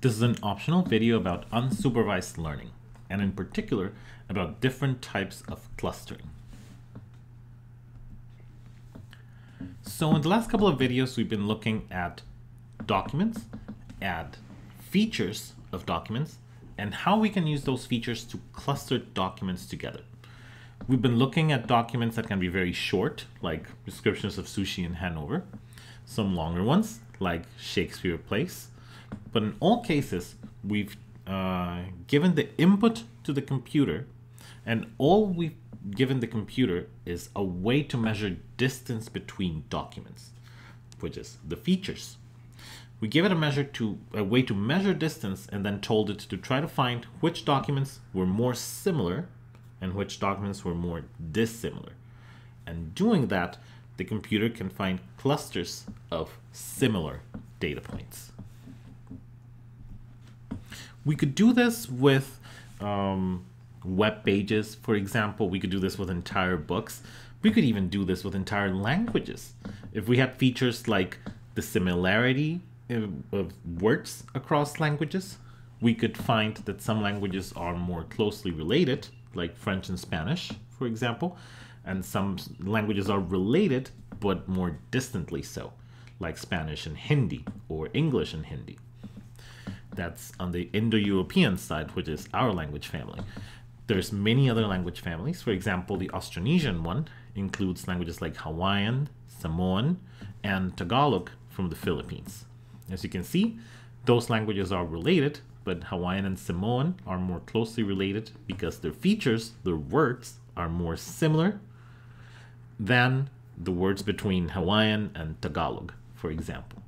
This is an optional video about unsupervised learning, and in particular about different types of clustering. So in the last couple of videos, we've been looking at documents, at features of documents, and how we can use those features to cluster documents together. We've been looking at documents that can be very short, like descriptions of sushi in Hanover, some longer ones, like Shakespeare Place, but in all cases, we've uh, given the input to the computer, and all we've given the computer is a way to measure distance between documents, which is the features. We give it a measure to a way to measure distance and then told it to try to find which documents were more similar and which documents were more dissimilar. And doing that, the computer can find clusters of similar data points. We could do this with um, web pages, for example. We could do this with entire books. We could even do this with entire languages. If we had features like the similarity of words across languages, we could find that some languages are more closely related, like French and Spanish, for example, and some languages are related but more distantly so, like Spanish and Hindi or English and Hindi that's on the Indo-European side, which is our language family. There's many other language families. For example, the Austronesian one includes languages like Hawaiian, Samoan, and Tagalog from the Philippines. As you can see, those languages are related, but Hawaiian and Samoan are more closely related because their features, their words, are more similar than the words between Hawaiian and Tagalog, for example.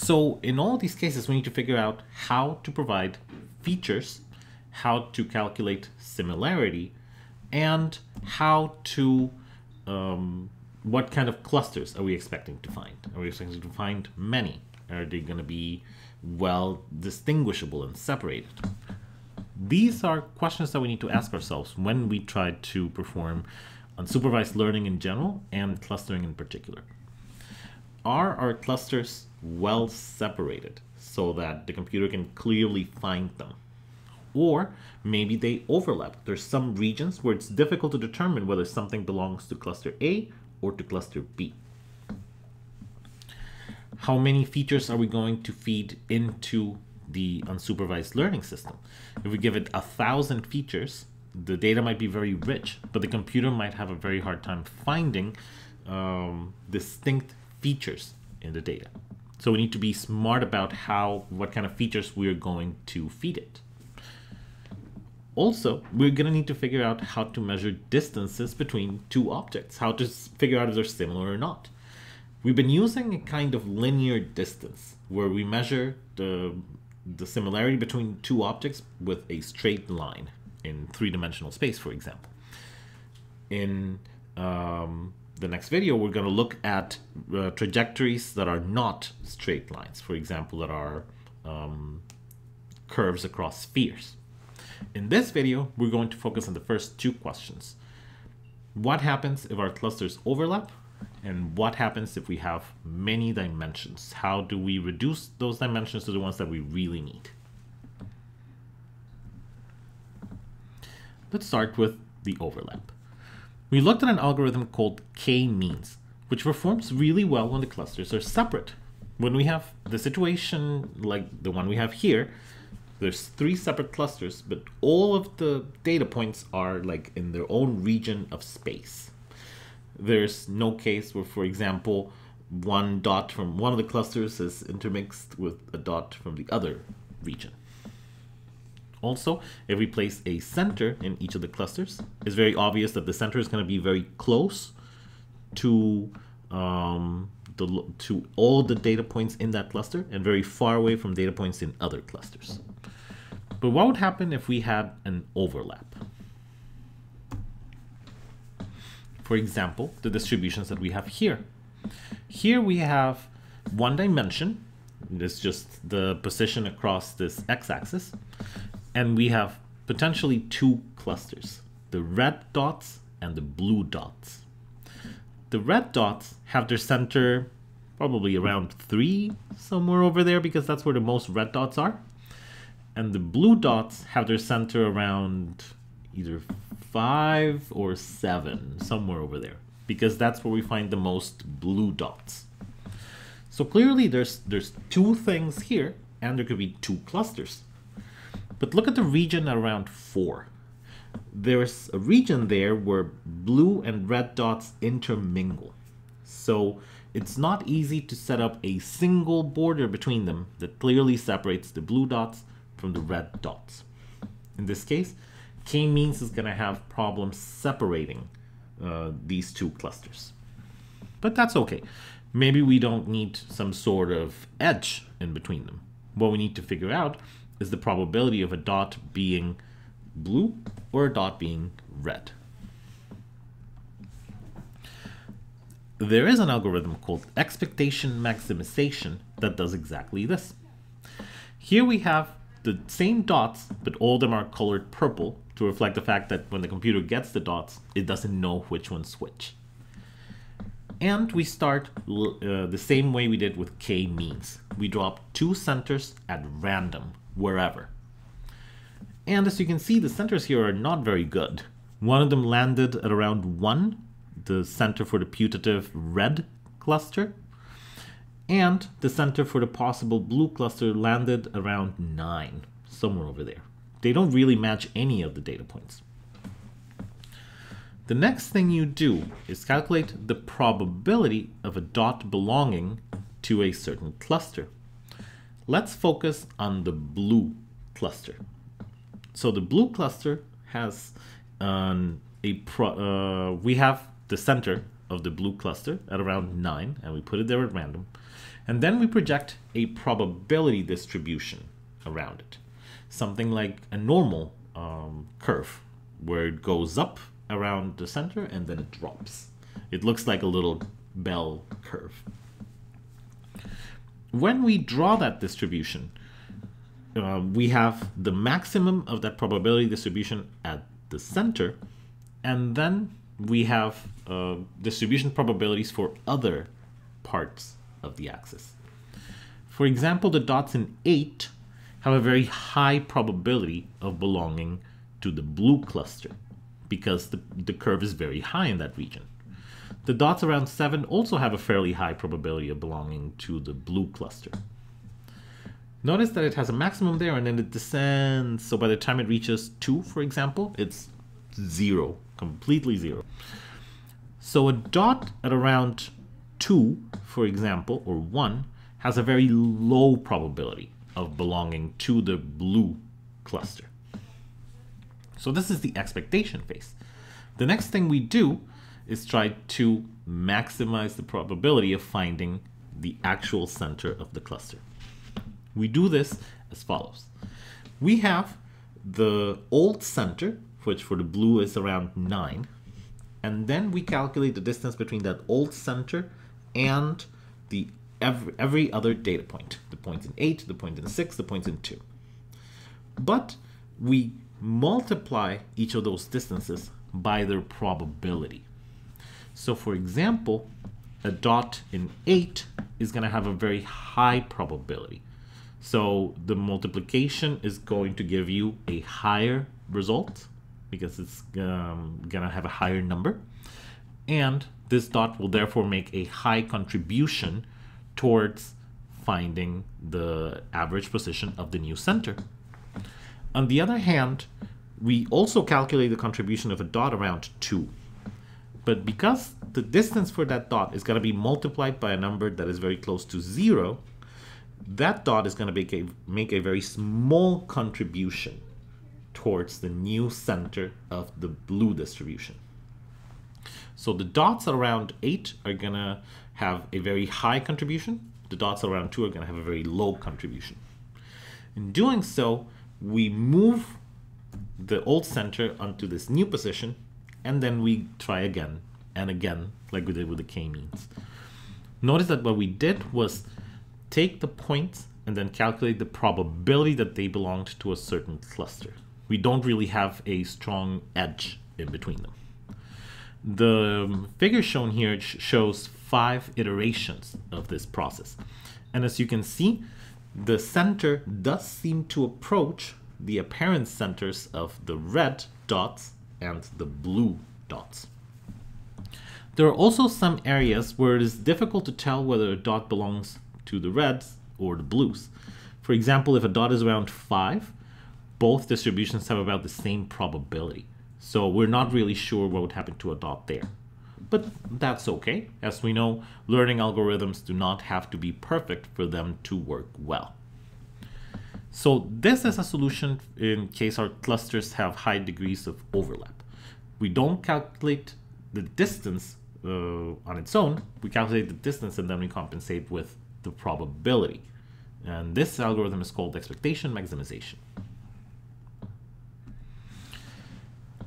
So in all these cases, we need to figure out how to provide features, how to calculate similarity, and how to, um, what kind of clusters are we expecting to find? Are we expecting to find many? Are they going to be well distinguishable and separated? These are questions that we need to ask ourselves when we try to perform unsupervised learning in general and clustering in particular. Are our clusters well separated so that the computer can clearly find them. Or maybe they overlap. There's some regions where it's difficult to determine whether something belongs to cluster A or to cluster B. How many features are we going to feed into the unsupervised learning system? If we give it a thousand features, the data might be very rich, but the computer might have a very hard time finding um, distinct features in the data. So we need to be smart about how, what kind of features we're going to feed it. Also, we're going to need to figure out how to measure distances between two objects, how to figure out if they're similar or not. We've been using a kind of linear distance where we measure the, the similarity between two objects with a straight line in three-dimensional space, for example. In um, the next video, we're going to look at uh, trajectories that are not straight lines, for example, that are um, curves across spheres. In this video, we're going to focus on the first two questions. What happens if our clusters overlap? And what happens if we have many dimensions? How do we reduce those dimensions to the ones that we really need? Let's start with the overlap. We looked at an algorithm called k-means, which performs really well when the clusters are separate. When we have the situation like the one we have here, there's three separate clusters, but all of the data points are like in their own region of space. There's no case where, for example, one dot from one of the clusters is intermixed with a dot from the other region. Also, if we place a center in each of the clusters, it's very obvious that the center is going to be very close to um, the, to all the data points in that cluster and very far away from data points in other clusters. But what would happen if we had an overlap? For example, the distributions that we have here. Here we have one dimension, it's just the position across this x-axis, and we have potentially two clusters, the red dots and the blue dots. The red dots have their center probably around 3, somewhere over there, because that's where the most red dots are. And the blue dots have their center around either 5 or 7, somewhere over there, because that's where we find the most blue dots. So clearly there's, there's two things here, and there could be two clusters. But look at the region around 4. There's a region there where blue and red dots intermingle. So it's not easy to set up a single border between them that clearly separates the blue dots from the red dots. In this case, k-means is going to have problems separating uh, these two clusters. But that's okay. Maybe we don't need some sort of edge in between them. What we need to figure out is the probability of a dot being blue or a dot being red. There is an algorithm called expectation maximization that does exactly this. Here we have the same dots, but all of them are colored purple to reflect the fact that when the computer gets the dots, it doesn't know which one's which. And we start uh, the same way we did with k-means. We drop two centers at random, wherever. And as you can see, the centers here are not very good. One of them landed at around 1, the center for the putative red cluster, and the center for the possible blue cluster landed around 9, somewhere over there. They don't really match any of the data points. The next thing you do is calculate the probability of a dot belonging to a certain cluster. Let's focus on the blue cluster. So the blue cluster has um, a pro, uh, we have the center of the blue cluster at around 9 and we put it there at random. And then we project a probability distribution around it. Something like a normal um, curve where it goes up around the center and then it drops. It looks like a little bell curve when we draw that distribution uh, we have the maximum of that probability distribution at the center, and then we have uh, distribution probabilities for other parts of the axis. For example, the dots in 8 have a very high probability of belonging to the blue cluster because the, the curve is very high in that region. The dots around 7 also have a fairly high probability of belonging to the blue cluster. Notice that it has a maximum there and then it descends. So by the time it reaches 2, for example, it's 0, completely 0. So a dot at around 2, for example, or 1, has a very low probability of belonging to the blue cluster. So this is the expectation phase. The next thing we do is try to maximize the probability of finding the actual center of the cluster. We do this as follows. We have the old center, which for the blue is around 9, and then we calculate the distance between that old center and the every, every other data point. The points in 8, the point in 6, the points in 2. But we multiply each of those distances by their probability. So for example, a dot in 8 is going to have a very high probability. So the multiplication is going to give you a higher result because it's um, going to have a higher number. And this dot will therefore make a high contribution towards finding the average position of the new center. On the other hand, we also calculate the contribution of a dot around 2. But because the distance for that dot is going to be multiplied by a number that is very close to 0, that dot is going to make a, make a very small contribution towards the new center of the blue distribution. So the dots around 8 are going to have a very high contribution. The dots around 2 are going to have a very low contribution. In doing so, we move the old center onto this new position, and then we try again and again, like we did with the k-means. Notice that what we did was take the points and then calculate the probability that they belonged to a certain cluster. We don't really have a strong edge in between them. The um, figure shown here shows five iterations of this process. And as you can see, the center does seem to approach the apparent centers of the red dots and the blue dots. There are also some areas where it is difficult to tell whether a dot belongs to the reds or the blues. For example, if a dot is around 5, both distributions have about the same probability. So we're not really sure what would happen to a dot there. But that's okay. As we know, learning algorithms do not have to be perfect for them to work well. So this is a solution in case our clusters have high degrees of overlap. We don't calculate the distance uh, on its own. We calculate the distance and then we compensate with the probability. And this algorithm is called expectation maximization.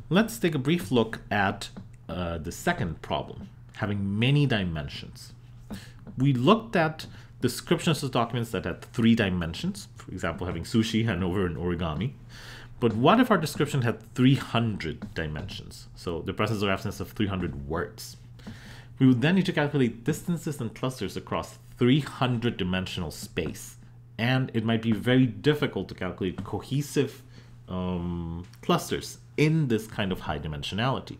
Let's take a brief look at uh, the second problem, having many dimensions. We looked at descriptions of documents that had three dimensions, for example, having sushi, Hanover, and origami. But what if our description had 300 dimensions? So the presence or absence of 300 words. We would then need to calculate distances and clusters across 300 dimensional space. And it might be very difficult to calculate cohesive um, clusters in this kind of high dimensionality.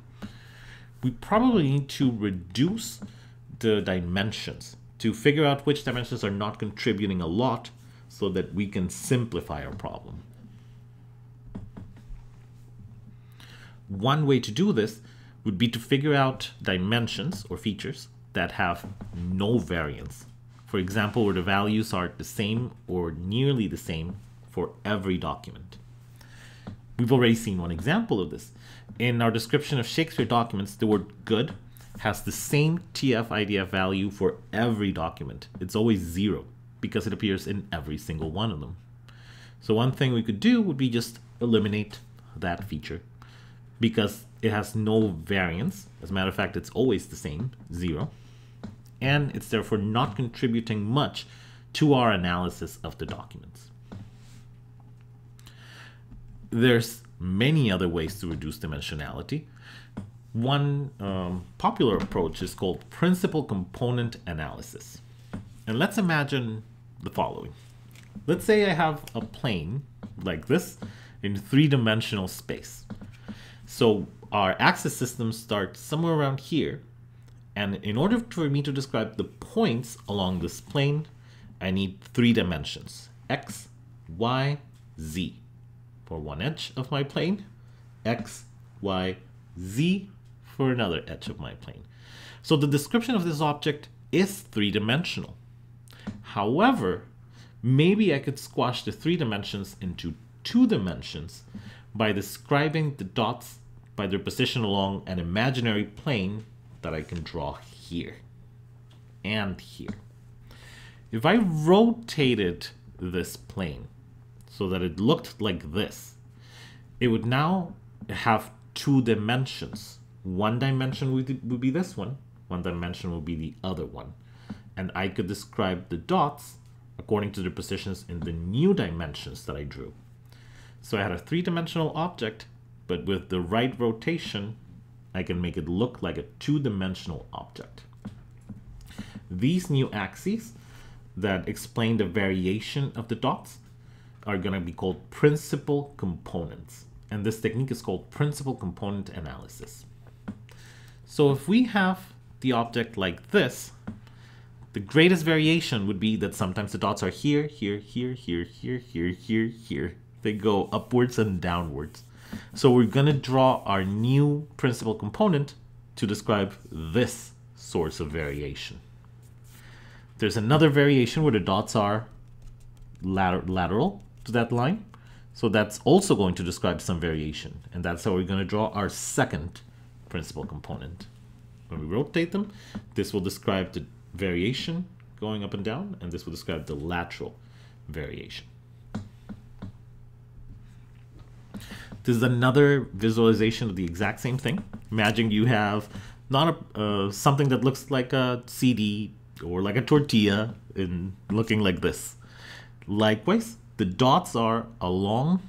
We probably need to reduce the dimensions to figure out which dimensions are not contributing a lot so that we can simplify our problem. One way to do this would be to figure out dimensions or features that have no variance. For example, where the values are the same or nearly the same for every document. We've already seen one example of this. In our description of Shakespeare documents, the word good has the same TF IDF value for every document. It's always zero because it appears in every single one of them. So one thing we could do would be just eliminate that feature because it has no variance. As a matter of fact, it's always the same, zero. And it's therefore not contributing much to our analysis of the documents. There's many other ways to reduce dimensionality. One um, popular approach is called principal component analysis. And let's imagine the following. Let's say I have a plane like this in three-dimensional space. So our axis system starts somewhere around here. And in order for me to describe the points along this plane, I need three dimensions, x, y, z. For one edge of my plane, x, y, z for another edge of my plane. So the description of this object is three-dimensional. However, maybe I could squash the three dimensions into two dimensions by describing the dots by their position along an imaginary plane that I can draw here and here. If I rotated this plane so that it looked like this, it would now have two dimensions. One dimension would, would be this one, one dimension would be the other one. And I could describe the dots according to their positions in the new dimensions that I drew. So I had a three-dimensional object but with the right rotation, I can make it look like a two-dimensional object. These new axes that explain the variation of the dots are going to be called principal components. And this technique is called principal component analysis. So if we have the object like this, the greatest variation would be that sometimes the dots are here, here, here, here, here, here, here, here. They go upwards and downwards. So we're going to draw our new principal component to describe this source of variation. There's another variation where the dots are later lateral to that line. So that's also going to describe some variation. And that's how we're going to draw our second principal component. When we rotate them, this will describe the variation going up and down, and this will describe the lateral variation. This is another visualization of the exact same thing. Imagine you have not a uh, something that looks like a CD or like a tortilla in looking like this. Likewise, the dots are along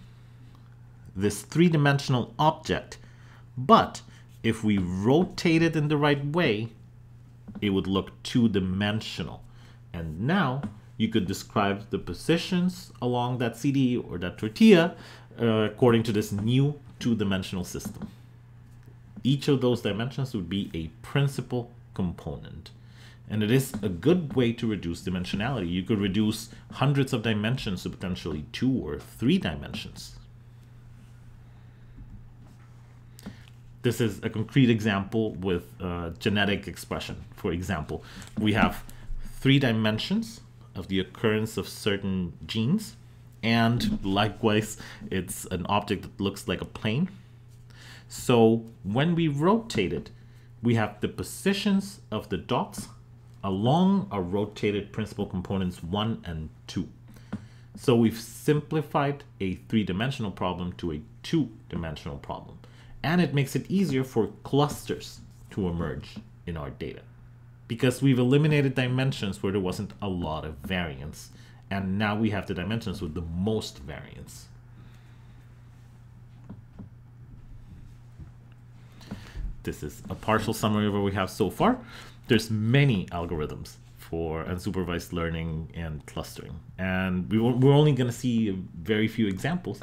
this three-dimensional object. But if we rotate it in the right way, it would look two-dimensional. And now you could describe the positions along that CD or that tortilla uh, according to this new two-dimensional system. Each of those dimensions would be a principal component. And it is a good way to reduce dimensionality. You could reduce hundreds of dimensions to potentially two or three dimensions. This is a concrete example with uh, genetic expression. For example, we have three dimensions of the occurrence of certain genes. And likewise, it's an object that looks like a plane. So when we rotate it, we have the positions of the dots along our rotated principal components 1 and 2. So we've simplified a three-dimensional problem to a two-dimensional problem. And it makes it easier for clusters to emerge in our data because we've eliminated dimensions where there wasn't a lot of variance. And now we have the dimensions with the most variance. This is a partial summary of what we have so far. There's many algorithms for unsupervised learning and clustering. And we, we're only going to see very few examples.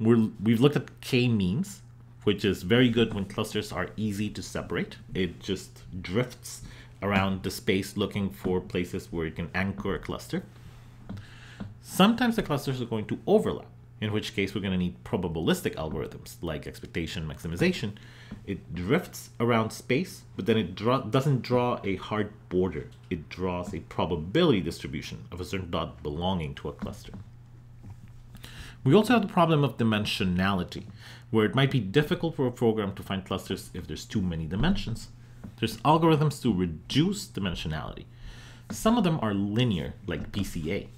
We're, we've looked at k-means, which is very good when clusters are easy to separate. It just drifts around the space looking for places where you can anchor a cluster. Sometimes the clusters are going to overlap, in which case we're going to need probabilistic algorithms like expectation maximization. It drifts around space, but then it draw, doesn't draw a hard border. It draws a probability distribution of a certain dot belonging to a cluster. We also have the problem of dimensionality, where it might be difficult for a program to find clusters if there's too many dimensions. There's algorithms to reduce dimensionality. Some of them are linear, like PCA.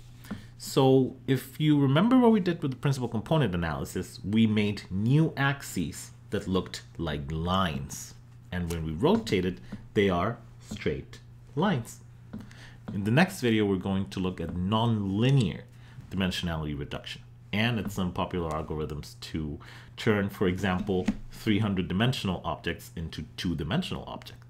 So if you remember what we did with the principal component analysis, we made new axes that looked like lines. And when we rotated, they are straight lines. In the next video, we're going to look at nonlinear dimensionality reduction and some popular algorithms to turn, for example, 300 dimensional objects into two dimensional objects.